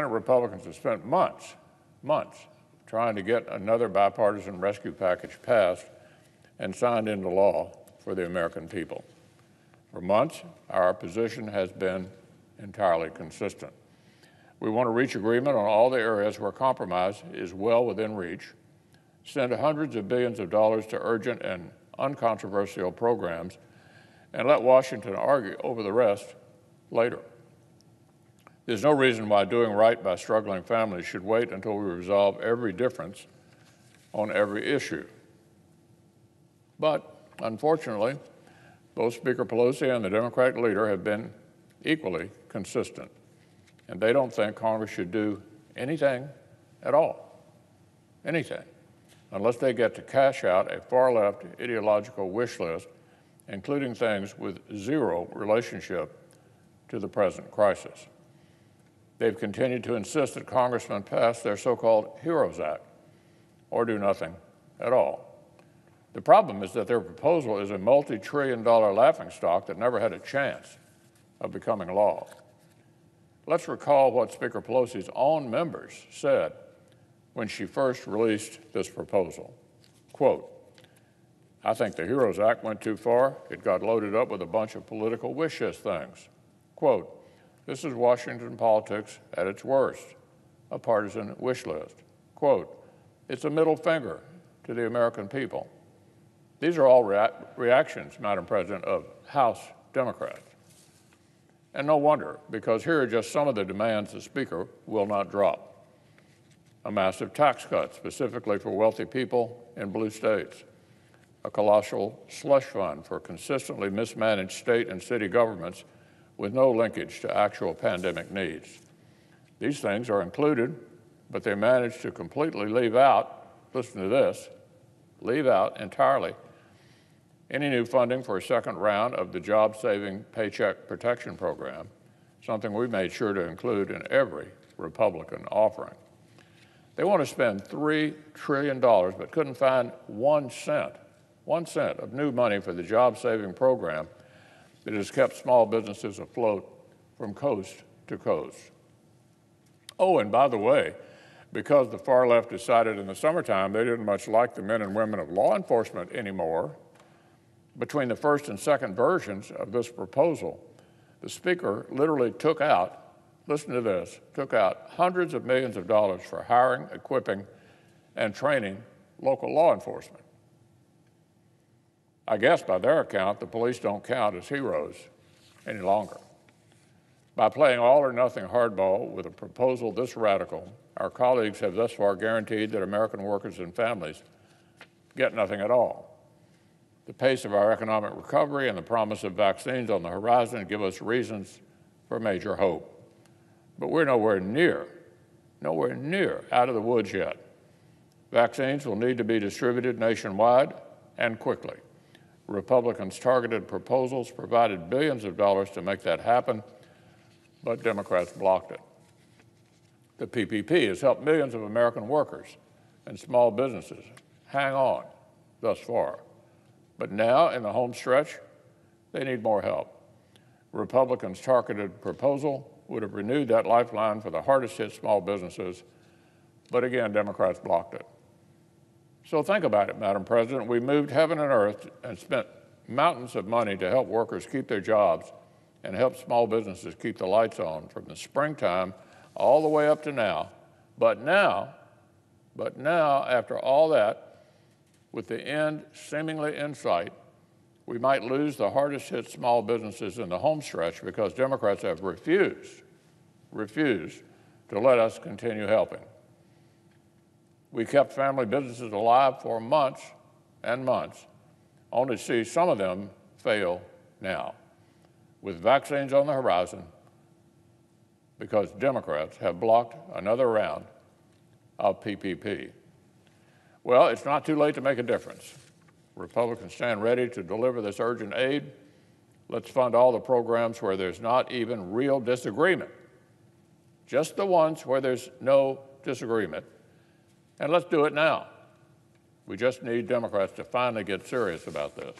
Republicans have spent months, months, trying to get another bipartisan rescue package passed and signed into law for the American people. For months, our position has been entirely consistent. We want to reach agreement on all the areas where compromise is well within reach, send hundreds of billions of dollars to urgent and uncontroversial programs, and let Washington argue over the rest later. There's no reason why doing right by struggling families should wait until we resolve every difference on every issue. But unfortunately, both Speaker Pelosi and the Democratic leader have been equally consistent, and they don't think Congress should do anything at all, anything, unless they get to cash out a far left ideological wish list, including things with zero relationship to the present crisis. They've continued to insist that congressmen pass their so-called HEROES Act or do nothing at all. The problem is that their proposal is a multi-trillion dollar laughingstock that never had a chance of becoming law. Let's recall what Speaker Pelosi's own members said when she first released this proposal. Quote, I think the HEROES Act went too far. It got loaded up with a bunch of political wish list things. Quote, this is Washington politics at its worst, a partisan wish list. Quote, it's a middle finger to the American people. These are all rea reactions, Madam President, of House Democrats. And no wonder, because here are just some of the demands the Speaker will not drop. A massive tax cut, specifically for wealthy people in blue states. A colossal slush fund for consistently mismanaged state and city governments with no linkage to actual pandemic needs. These things are included, but they managed to completely leave out, listen to this, leave out entirely any new funding for a second round of the job-saving Paycheck Protection Program, something we made sure to include in every Republican offering. They want to spend $3 trillion, but couldn't find one cent, one cent of new money for the job-saving program that has kept small businesses afloat from coast to coast. Oh, and by the way, because the far left decided in the summertime they didn't much like the men and women of law enforcement anymore, between the first and second versions of this proposal, the Speaker literally took out, listen to this, took out hundreds of millions of dollars for hiring, equipping, and training local law enforcement. I guess by their account, the police don't count as heroes any longer. By playing all or nothing hardball with a proposal this radical, our colleagues have thus far guaranteed that American workers and families get nothing at all. The pace of our economic recovery and the promise of vaccines on the horizon give us reasons for major hope. But we're nowhere near, nowhere near out of the woods yet. Vaccines will need to be distributed nationwide and quickly. Republicans' targeted proposals provided billions of dollars to make that happen, but Democrats blocked it. The PPP has helped millions of American workers and small businesses hang on thus far. But now, in the home stretch, they need more help. Republicans' targeted proposal would have renewed that lifeline for the hardest hit small businesses, but again, Democrats blocked it. So think about it, Madam President. We moved heaven and earth and spent mountains of money to help workers keep their jobs and help small businesses keep the lights on from the springtime all the way up to now. But now, but now, after all that, with the end seemingly in sight, we might lose the hardest hit small businesses in the home stretch because Democrats have refused, refused to let us continue helping. We kept family businesses alive for months and months, only to see some of them fail now. With vaccines on the horizon, because Democrats have blocked another round of PPP. Well, it's not too late to make a difference. Republicans stand ready to deliver this urgent aid. Let's fund all the programs where there's not even real disagreement, just the ones where there's no disagreement and let's do it now. We just need Democrats to finally get serious about this.